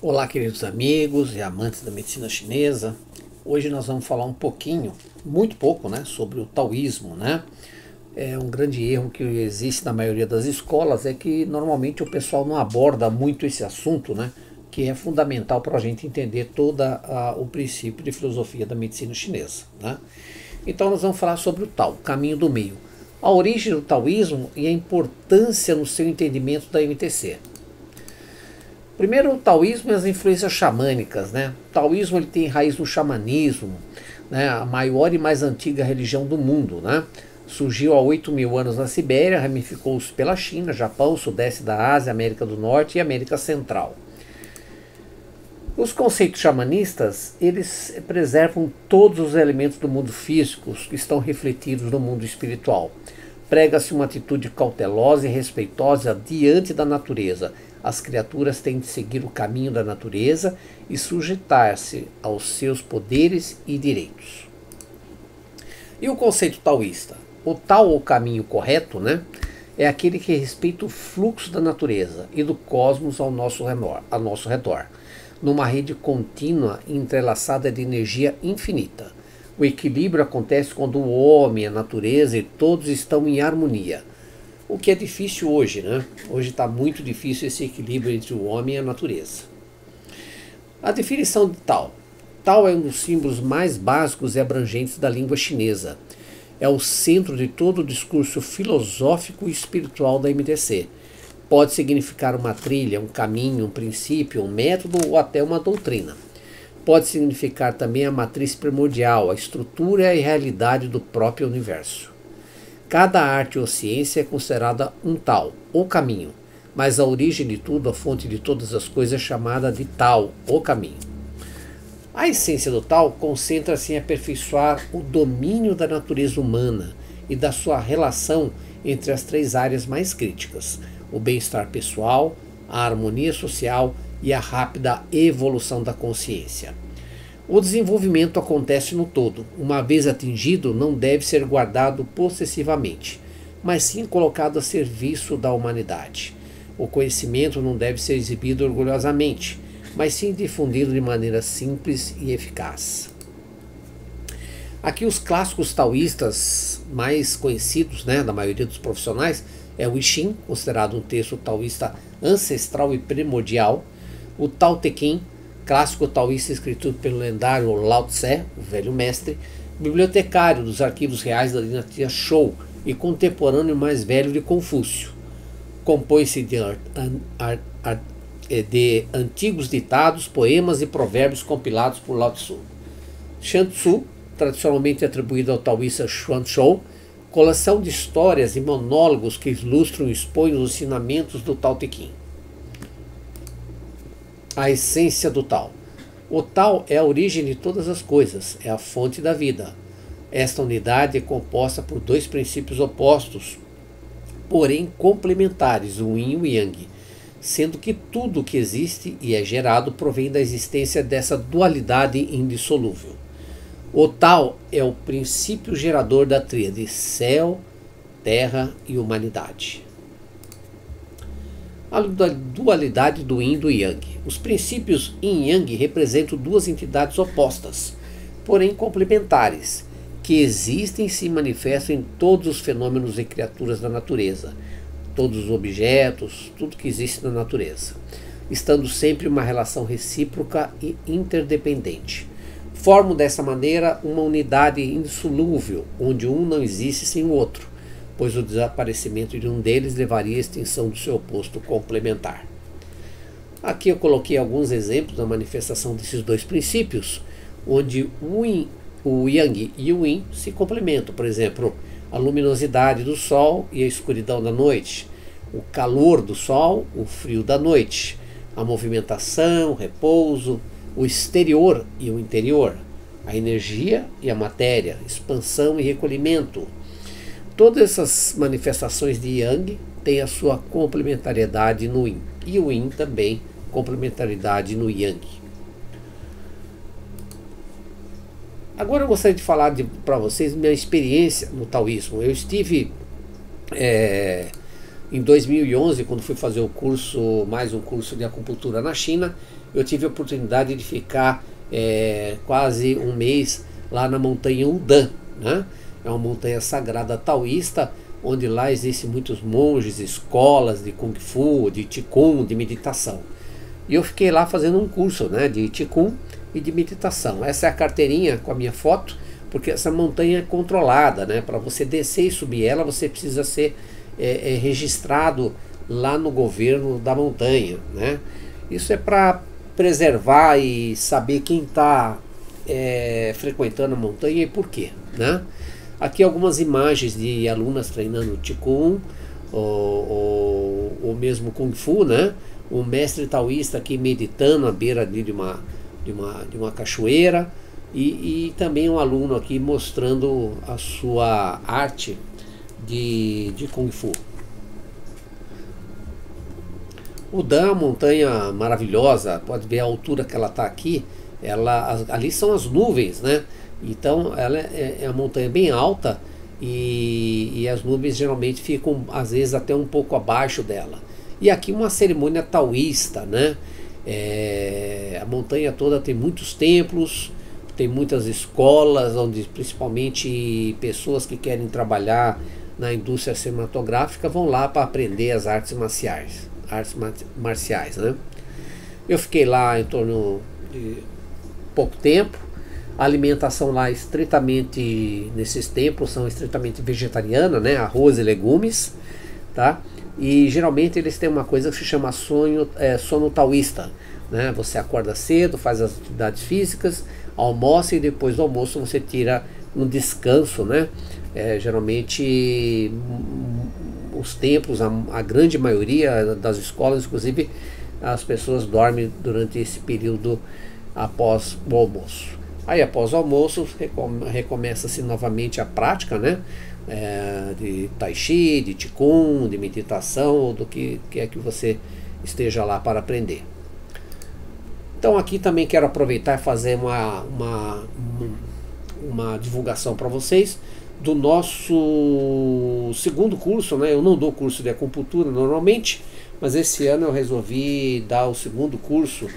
Olá, queridos amigos e amantes da medicina chinesa. Hoje nós vamos falar um pouquinho, muito pouco, né, sobre o taoísmo, né? É um grande erro que existe na maioria das escolas é que normalmente o pessoal não aborda muito esse assunto, né? Que é fundamental para a gente entender todo o princípio de filosofia da medicina chinesa, né? Então nós vamos falar sobre o Tao, caminho do meio, a origem do taoísmo e a importância no seu entendimento da MTC. Primeiro, o taoísmo e as influências xamânicas. Né? O taoísmo ele tem raiz no xamanismo, né? a maior e mais antiga religião do mundo. Né? Surgiu há 8 mil anos na Sibéria, ramificou-se pela China, Japão, Sudeste da Ásia, América do Norte e América Central. Os conceitos xamanistas, eles preservam todos os elementos do mundo físico que estão refletidos no mundo espiritual. Prega-se uma atitude cautelosa e respeitosa diante da natureza, as criaturas têm de seguir o caminho da natureza e sujeitar-se aos seus poderes e direitos. E o conceito taoísta? O tal ou caminho correto, né? É aquele que respeita o fluxo da natureza e do cosmos ao nosso redor, ao nosso redor numa rede contínua e entrelaçada de energia infinita. O equilíbrio acontece quando o homem, a natureza e todos estão em harmonia o que é difícil hoje, né? Hoje está muito difícil esse equilíbrio entre o homem e a natureza. A definição de tal. Tal é um dos símbolos mais básicos e abrangentes da língua chinesa. É o centro de todo o discurso filosófico e espiritual da MTC. Pode significar uma trilha, um caminho, um princípio, um método ou até uma doutrina. Pode significar também a matriz primordial, a estrutura e realidade do próprio universo. Cada arte ou ciência é considerada um tal, ou caminho, mas a origem de tudo, a fonte de todas as coisas é chamada de tal, ou caminho. A essência do tal concentra-se em aperfeiçoar o domínio da natureza humana e da sua relação entre as três áreas mais críticas: o bem-estar pessoal, a harmonia social e a rápida evolução da consciência. O desenvolvimento acontece no todo. Uma vez atingido, não deve ser guardado possessivamente, mas sim colocado a serviço da humanidade. O conhecimento não deve ser exibido orgulhosamente, mas sim difundido de maneira simples e eficaz. Aqui os clássicos taoístas mais conhecidos, né, da maioria dos profissionais, é o I Ching, considerado um texto taoísta ancestral e primordial, o Tao Te Ching, clássico taoísta escrito pelo lendário Lao Tse, o velho mestre, bibliotecário dos arquivos reais da dinastia Shou e contemporâneo mais velho de Confúcio. Compõe-se de, de, antigos ditados, poemas e provérbios compilados por Lao Tzu. Tzu, tradicionalmente atribuído ao taoísta Xuan Shou, coleção de histórias e monólogos que ilustram e expõem os ensinamentos do Tao Te Ching a essência do tal. O tal é a origem de todas as coisas, é a fonte da vida. Esta unidade é composta por dois princípios opostos, porém complementares, o yin e o yang, sendo que tudo que existe e é gerado provém da existência dessa dualidade indissolúvel. O tal é o princípio gerador da tríade céu, terra e humanidade a dualidade do Yin e do Yang. Os princípios Yin e Yang representam duas entidades opostas, porém complementares, que existem e se manifestam em todos os fenômenos e criaturas da natureza, todos os objetos, tudo que existe na natureza, estando sempre uma relação recíproca e interdependente. Formam dessa maneira uma unidade insolúvel, onde um não existe sem o outro pois o desaparecimento de um deles levaria à extinção do seu oposto complementar. Aqui eu coloquei alguns exemplos da manifestação desses dois princípios, onde o, yin, o Yang e o Yin se complementam. Por exemplo, a luminosidade do Sol e a escuridão da noite, o calor do Sol, o frio da noite, a movimentação, o repouso, o exterior e o interior, a energia e a matéria, expansão e recolhimento, Todas essas manifestações de Yang têm a sua complementariedade no Yin. E o Yin também complementariedade no Yang. Agora eu gostaria de falar para vocês minha experiência no taoísmo. Eu estive é, Em 2011, quando fui fazer o curso, mais um curso de acupuntura na China, eu tive a oportunidade de ficar é, quase um mês lá na montanha Udan, né? É uma montanha sagrada taoísta, onde lá existem muitos monges, escolas de kung fu, de qigong, de meditação. E eu fiquei lá fazendo um curso, né, de qigong e de meditação. Essa é a carteirinha com a minha foto, porque essa montanha é controlada, né? Para você descer e subir ela, você precisa ser é, é, registrado lá no governo da montanha, né? Isso é para preservar e saber quem está é, frequentando a montanha e por quê, né? Aqui algumas imagens de alunas treinando Qigong ou, mesmo Kung Fu, né? O mestre taoísta aqui meditando à beira de uma, de uma, de uma cachoeira e, e também um aluno aqui mostrando a sua arte de, de Kung Fu. O Dan montanha maravilhosa, pode ver a altura que ela está aqui. Ela, as, ali são as nuvens, né? Então ela é, é uma montanha bem alta e, e, as nuvens geralmente ficam às vezes até um pouco abaixo dela. E aqui uma cerimônia taoísta, né? É, a montanha toda tem muitos templos, tem muitas escolas onde principalmente pessoas que querem trabalhar na indústria cinematográfica vão lá para aprender as artes marciais, artes marciais, né? Eu fiquei lá em torno de pouco tempo. A alimentação lá é estritamente nesses templos são estritamente vegetariana, né? Arroz e legumes, tá? E geralmente eles têm uma coisa que se chama sonho, é, sono taoísta, né? Você acorda cedo, faz as atividades físicas, almoça e depois do almoço você tira um descanso, né? É, geralmente os templos, a, a, grande maioria das escolas, inclusive as pessoas dormem durante esse período após o almoço. Aí após o almoço recomeça-se novamente a prática, né? É, de tai chi, de qigong, de meditação ou do que quer que você esteja lá para aprender. Então aqui também quero aproveitar e fazer uma, uma, uma divulgação para vocês do nosso segundo curso, né? Eu não dou curso de acupuntura normalmente, mas esse ano eu resolvi dar o segundo curso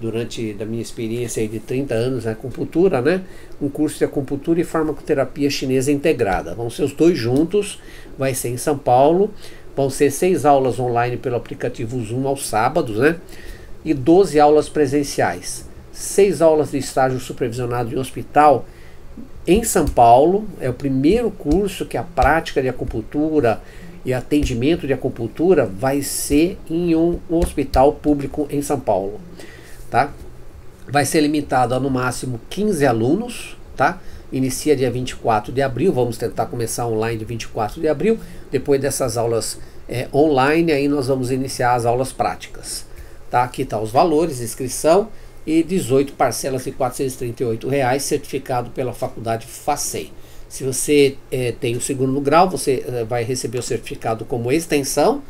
durante da minha experiência de 30 anos na acupuntura, né? Um curso de acupuntura e farmacoterapia chinesa integrada. Vão ser os dois juntos, vai ser em São Paulo. Vão ser seis aulas online pelo aplicativo Zoom aos sábados, né? e 12 aulas presenciais. Seis aulas de estágio supervisionado em hospital em São Paulo. É o primeiro curso que a prática de acupuntura e atendimento de acupuntura vai ser em um hospital público em São Paulo. Tá? Vai ser limitado a no máximo 15 alunos, tá? Inicia dia 24 de abril, vamos tentar começar online de 24 de abril. Depois dessas aulas é, online, aí nós vamos iniciar as aulas práticas. Tá? Aqui está os valores, inscrição e 18 parcelas de R$ reais certificado pela faculdade FACEI. Se você é, tem o segundo grau, você é, vai receber o certificado como extensão.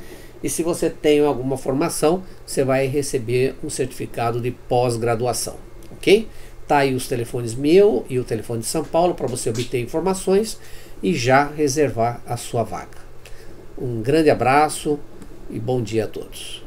E se você tem alguma formação, você vai receber um certificado de pós-graduação. Ok? Tá aí os telefones meu e o telefone de São Paulo para você obter informações e já reservar a sua vaga. Um grande abraço e bom dia a todos.